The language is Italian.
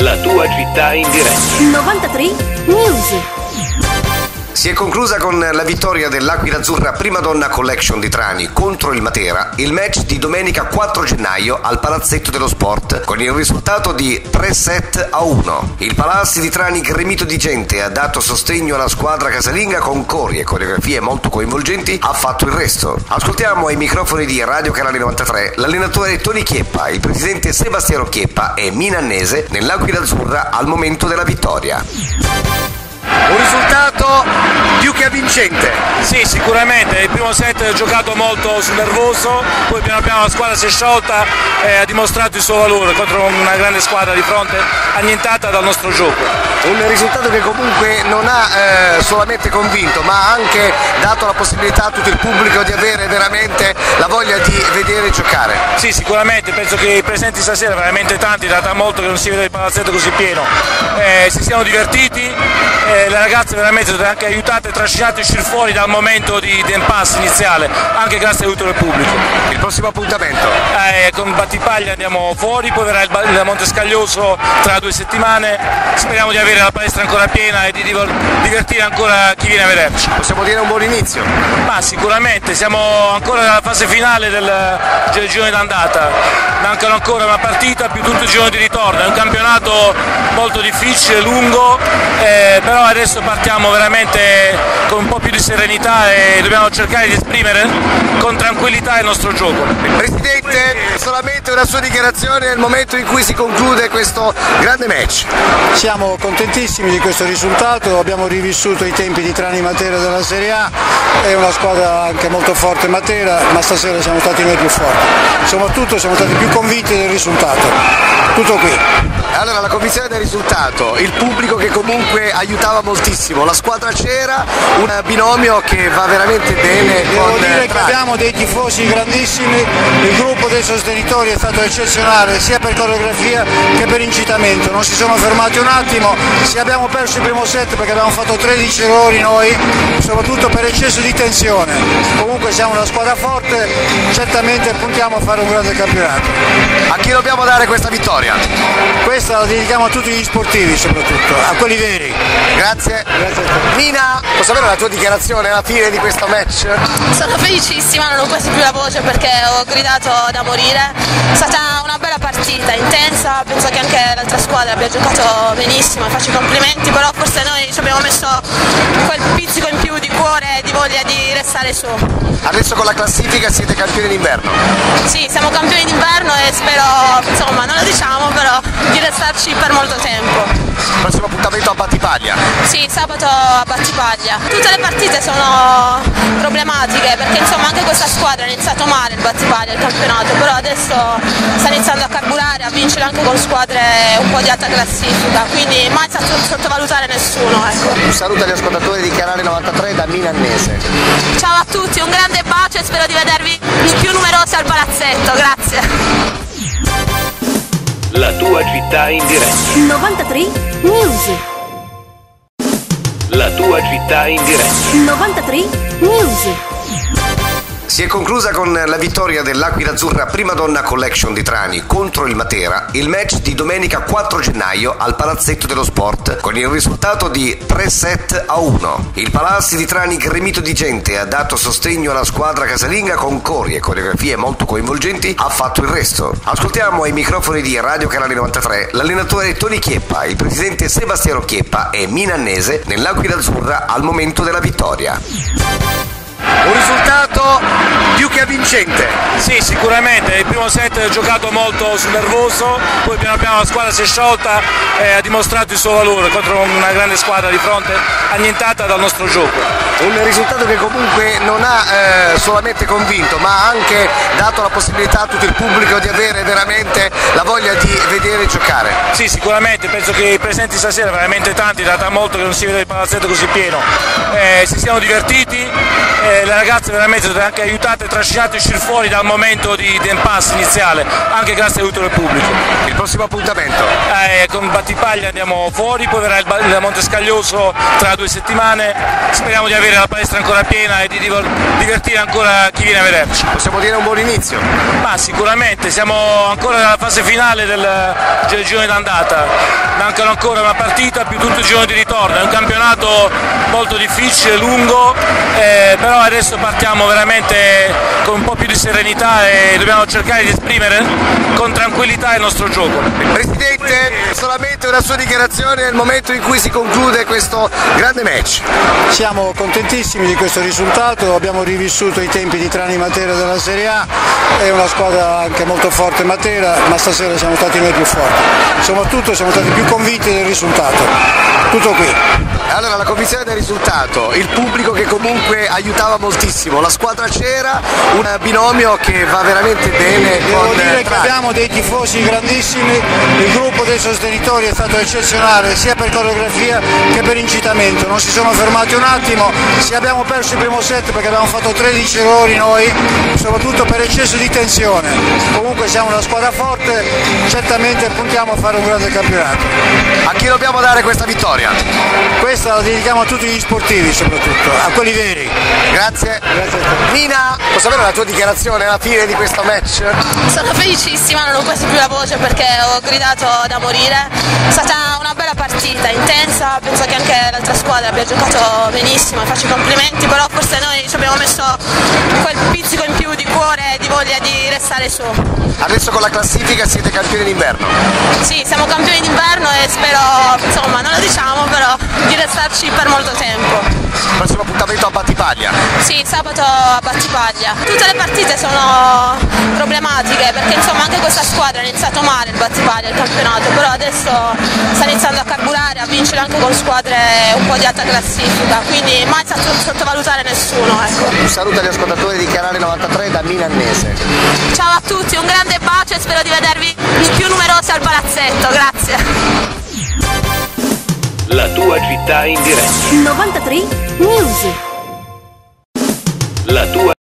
La tua città in diretta. 93 News. Si è conclusa con la vittoria dell'Aquila Azzurra Prima Donna Collection di Trani contro il Matera il match di domenica 4 gennaio al Palazzetto dello Sport con il risultato di 3 set a 1. Il Palazzi di Trani gremito di gente ha dato sostegno alla squadra casalinga con cori e coreografie molto coinvolgenti ha fatto il resto. Ascoltiamo ai microfoni di Radio Canale 93 l'allenatore Tony Chieppa, il presidente Sebastiano Chieppa e Minannese nell'Aquila Azzurra al momento della vittoria. Un risultato più che avvincente. Sì, sicuramente. Il primo set ha giocato molto sul nervoso, poi piano piano la squadra si è sciolta e ha dimostrato il suo valore contro una grande squadra di fronte annientata dal nostro gioco. Un risultato che comunque non ha eh, solamente convinto, ma ha anche dato la possibilità a tutto il pubblico di avere veramente la voglia di vedere giocare. Sì, sicuramente, penso che i presenti stasera, veramente tanti, data molto che non si vede il palazzetto così pieno, eh, si siano divertiti, eh, le ragazze veramente sono anche aiutate e trascinate a uscire fuori dal momento di, di impasse iniziale, anche grazie a tutto il pubblico. Il prossimo appuntamento? Eh, con Battipaglia andiamo fuori, poi verrà il, il Montescaglioso tra due settimane, speriamo di avere la palestra ancora piena e di divertire ancora chi viene a vederci. Possiamo dire un buon inizio? Ma sicuramente, siamo ancora nella fase finale del, del girone d'andata, mancano ancora una partita più tutto il giorno di ritorno, è un campionato molto difficile, lungo, eh, però adesso partiamo veramente con un po' più di serenità e dobbiamo cercare di esprimere con tranquillità il nostro gioco. Presidente, solamente una sua dichiarazione nel momento in cui si conclude questo grande match. Siamo contentissimi di questo risultato, abbiamo rivissuto i tempi di Trani Matera della Serie A, è una squadra anche molto forte Matera, ma stasera siamo stati noi più forti. Soprattutto siamo stati più convinti del risultato. Tutto qui. Allora la convinzione del risultato, il pubblico che comunque aiutava moltissimo, la squadra c'era, un binomio che va veramente bene. Devo dire che abbiamo dei tifosi grandissimi, il gruppo dei sostenitori è stato eccezionale sia per coreografia che per incitamento, non si sono fermati un attimo, se abbiamo perso il primo set perché abbiamo fatto 13 errori noi, soprattutto per eccesso di tensione. Comunque siamo una squadra forte, certamente puntiamo a fare un grande campionato. A chi dobbiamo dare questa vittoria? Questa la dedichiamo a tutti gli sportivi soprattutto, a quelli veri. Grazie. Grazie te. Mina, posso avere la tua dichiarazione alla fine di questo match? Sono felicissima, non ho quasi più la voce perché ho gridato da morire. È stata una bella partita, intensa, penso che anche l'altra squadra abbia giocato benissimo, faccio i complimenti, però forse noi ci abbiamo messo quel pizzico in più di cuore e di voglia di restare su. Adesso con la classifica siete campioni d'inverno. Sì, siamo campioni d'inverno e spero, insomma, non lo diciamo però, di restarci per molto tempo. Prossimo appuntamento a Battipaglia. Sì, sabato a Battipaglia. Tutte le partite sono problematiche perché insomma anche questa squadra ha iniziato male il Battipaglia, il campionato, però adesso sta iniziando a carburare, a vincere anche con squadre un po' di alta classifica, quindi mai sottovalutare nessuno. Ecco. Un saluto agli ascoltatori di Canale 93 da Minannese. Ciao a tutti, un grande bacio e spero di vedervi più numerosi al palazzetto, grazie. La tua città in diretta. 93 News. La tua città in diretta. 93 News. Si è conclusa con la vittoria dell'Aquila Azzurra Prima Donna Collection di Trani contro il Matera il match di domenica 4 gennaio al Palazzetto dello Sport con il risultato di 3 set a 1. Il Palazzi di Trani gremito di gente ha dato sostegno alla squadra casalinga con cori e coreografie molto coinvolgenti ha fatto il resto. Ascoltiamo ai microfoni di Radio Canale 93 l'allenatore Tony Chieppa, il presidente Sebastiano Chieppa e Minannese nell'Aquila Azzurra al momento della vittoria. Un risultato più che avvincente. Sì, sicuramente. Il primo set ha giocato molto sul nervoso, poi piano piano la squadra si è sciolta e ha dimostrato il suo valore contro una grande squadra di fronte annientata dal nostro gioco. Un risultato che comunque non ha eh, solamente convinto, ma ha anche dato la possibilità a tutto il pubblico di avere veramente la voglia di vedere giocare. Sì, sicuramente, penso che i presenti stasera, veramente tanti, data molto che non si vede il palazzetto così pieno, eh, si siano divertiti, eh, e le ragazze veramente sono anche aiutate e trascinate a uscire fuori dal momento di, di impasse iniziale, anche grazie all'aiuto del pubblico. Il prossimo appuntamento? Eh, con Battipaglia andiamo fuori, poi verrà il, il Montescaglioso tra due settimane, speriamo di avere la palestra ancora piena e di divertire ancora chi viene a vederci. Possiamo dire un buon inizio. Ma sicuramente siamo ancora nella fase finale del, del girone d'andata, mancano ancora una partita più tutto il girone di ritorno, è un campionato molto difficile, lungo, eh, però adesso partiamo veramente con un po' più di serenità e dobbiamo cercare di esprimere con tranquillità il nostro gioco. Presidente, solamente una sua dichiarazione nel momento in cui si conclude questo grande match. Siamo contentissimi di questo risultato, abbiamo rivissuto i tempi di Trani Matera della Serie A, è una squadra anche molto forte Matera, ma stasera siamo stati noi più forti. Soprattutto siamo stati più convinti del risultato. Tutto qui. Allora, la convinzione del risultato, il pubblico che comunque aiutava moltissimo, la squadra c'era, un binomio che va veramente bene Devo dire che abbiamo dei tifosi grandissimi, il gruppo dei sostenitori è stato eccezionale sia per coreografia che per incitamento, non si sono fermati un attimo, se abbiamo perso il primo set perché abbiamo fatto 13 errori noi, soprattutto per eccesso di tensione. Comunque siamo una squadra forte, certamente puntiamo a fare un grande campionato. A chi dobbiamo dare questa vittoria? Questa la dedichiamo a tutti gli sportivi soprattutto, a quelli veri. Grazie. Grazie a te. Nina, posso avere la tua dichiarazione alla fine di questo match? Sono felicissima, non ho quasi più la voce perché ho gridato da morire. È stata una bella partita, intensa, penso che anche l'altra squadra abbia giocato benissimo, faccio i complimenti, però forse noi ci abbiamo messo quel pizzico in più di cuore e di voglia di restare su. Adesso con la classifica siete campioni d'inverno. Sì, siamo campioni d'inverno e spero, insomma, non lo diciamo però, di restarci per molto tempo. Prossimo appuntamento a Battipaglia. Sì, sabato a Battipaglia. Tutte le partite sono problematiche perché insomma anche questa squadra ha iniziato male il Battipaglia, il campionato, però adesso sta iniziando a carburare, a vincere anche con squadre un po' di alta classifica, quindi mai sotto- sottovalutare nessuno. Ecco. Un saluto agli ascoltatori di Canale 93 da Milanese. Ciao a tutti, un grande bacio e spero di vedervi più numerosi al palazzetto, grazie. Città in diretta. 93 News. La tua